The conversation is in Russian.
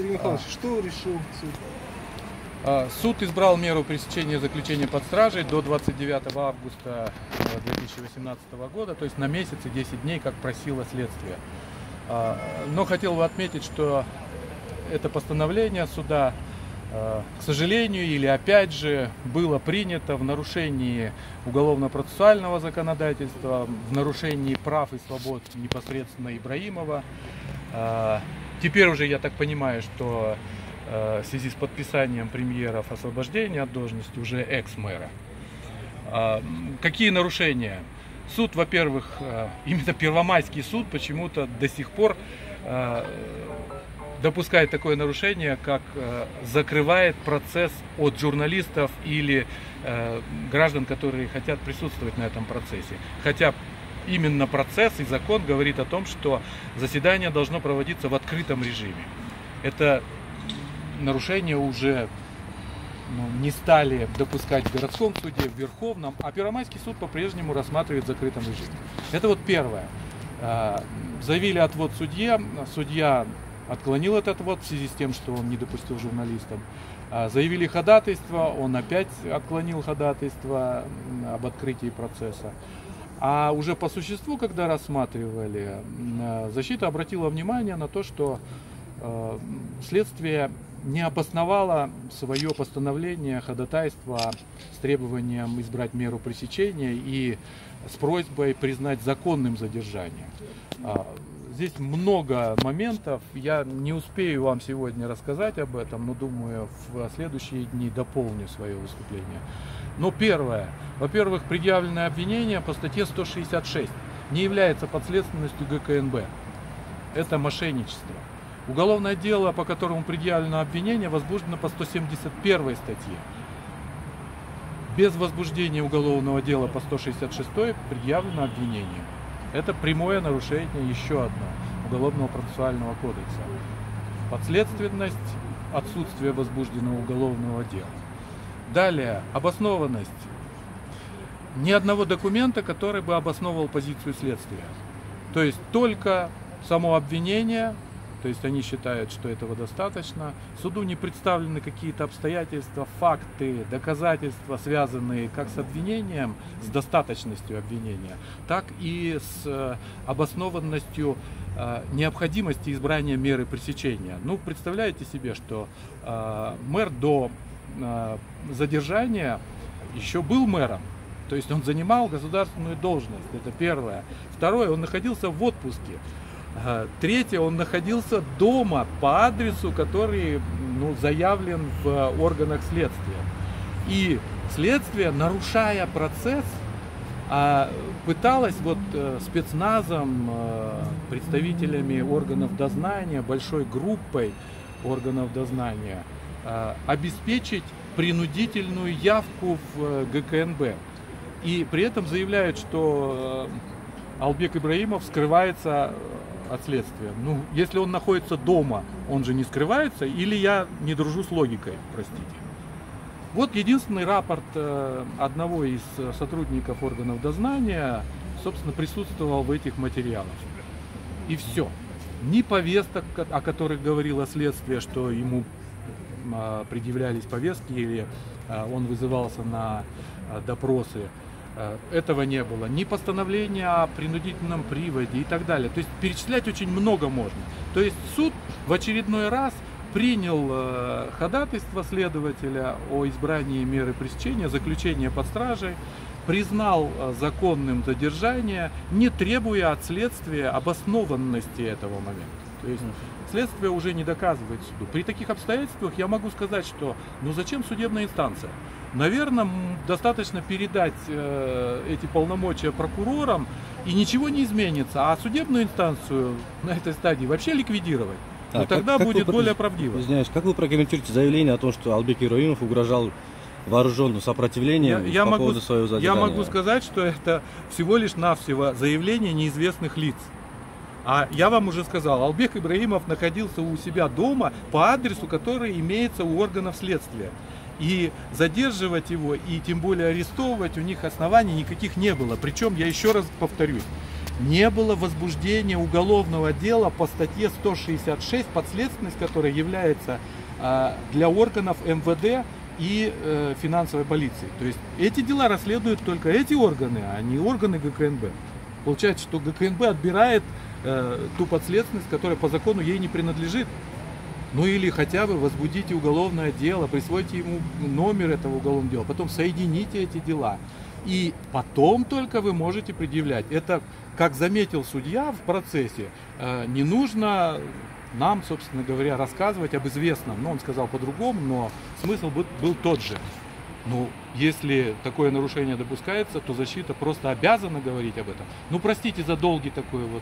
Сергей Михайлович, а. что решил суд? А, суд избрал меру пресечения заключения под стражей до 29 августа 2018 э, года, то есть на месяц и 10 дней, как просило следствие. А, но хотел бы отметить, что это постановление суда, э, к сожалению, или опять же, было принято в нарушении уголовно-процессуального законодательства, в нарушении прав и свобод непосредственно Ибраимова. Теперь уже я так понимаю, что э, в связи с подписанием премьеров освобождения от должности уже экс-мэра. А, какие нарушения? Суд, во-первых, э, именно Первомайский суд почему-то до сих пор допускает такое нарушение, как э, закрывает процесс от журналистов или э, граждан, которые хотят присутствовать на этом процессе. Хотя именно процесс и закон говорит о том, что заседание должно проводиться в открытом режиме. Это нарушение уже ну, не стали допускать в городском суде, в Верховном, а Первомайский суд по-прежнему рассматривает в закрытом режиме. Это вот первое. Э, заявили отвод судье, судья отклонил этот отвод в связи с тем, что он не допустил журналистам. А, заявили ходатайство, он опять отклонил ходатайство об открытии процесса. А уже по существу, когда рассматривали, защита обратила внимание на то, что э, следствие не обосновало свое постановление ходатайства с требованием избрать меру пресечения и с просьбой признать законным задержание. Здесь много моментов. Я не успею вам сегодня рассказать об этом, но думаю, в следующие дни дополню свое выступление. Но первое. Во-первых, предъявленное обвинение по статье 166 не является подследственностью ГКНБ. Это мошенничество. Уголовное дело, по которому предъявлено обвинение, возбуждено по 171 статье. Без возбуждения уголовного дела по 166 предъявлено обвинение. Это прямое нарушение еще одно Уголовного процессуального кодекса. Подследственность, отсутствие возбужденного уголовного дела. Далее, обоснованность. Ни одного документа, который бы обосновывал позицию следствия. То есть только само обвинение, то есть они считают, что этого достаточно. Суду не представлены какие-то обстоятельства, факты, доказательства, связанные как с обвинением, с достаточностью обвинения, так и с э, обоснованностью э, необходимости избрания меры пресечения. Ну, представляете себе, что э, мэр до задержания еще был мэром, то есть он занимал государственную должность, это первое. Второе, он находился в отпуске. Третье, он находился дома по адресу, который ну, заявлен в органах следствия. И следствие, нарушая процесс, а, пыталось вот э, спецназом, э, представителями органов дознания, большой группой органов дознания э, обеспечить принудительную явку в ГКНБ. И при этом заявляют, что Албек Ибраимов скрывается от следствия. Ну, если он находится дома, он же не скрывается, или я не дружу с логикой, простите. Вот единственный рапорт э, одного из сотрудников органов дознания, собственно, присутствовал в этих материалах. И все. Ни повесток, о которых говорило следствие, что ему а, предъявлялись повестки или а, он вызывался на а, допросы, Э, этого не было. Ни постановления о принудительном приводе и так далее. То есть перечислять очень много можно. То есть суд в очередной раз принял э, ходатайство следователя о избрании меры пресечения, заключения под стражей, признал э, законным задержание, не требуя от следствия обоснованности этого момента. То есть следствие уже не доказывает суду. При таких обстоятельствах я могу сказать, что ну зачем судебная инстанция? Наверное, достаточно передать э, эти полномочия прокурорам, и ничего не изменится. А судебную инстанцию на этой стадии вообще ликвидировать. А, Но тогда как будет вы, более правдиво. Извиняюсь, как вы прокомментируете заявление о том, что Албек Ираимов угрожал вооруженным сопротивлением я, я по могу, поводу своего задержания? Я могу сказать, что это всего лишь навсего заявление неизвестных лиц. А я вам уже сказал, Албек Ибраимов находился у себя дома по адресу, который имеется у органов следствия. И задерживать его, и тем более арестовывать у них оснований никаких не было. Причем, я еще раз повторюсь, не было возбуждения уголовного дела по статье 166, подследственность которой является э, для органов МВД и э, финансовой полиции. То есть эти дела расследуют только эти органы, а не органы ГКНБ. Получается, что ГКНБ отбирает э, ту подследственность, которая по закону ей не принадлежит. Ну или хотя бы возбудите уголовное дело, присвойте ему номер этого уголовного дела, потом соедините эти дела. И потом только вы можете предъявлять. Это, как заметил судья в процессе, э, не нужно нам, собственно говоря, рассказывать об известном. Но он сказал по-другому, но смысл был, был тот же. Ну, если такое нарушение допускается, то защита просто обязана говорить об этом. Ну, простите за долгий такой вот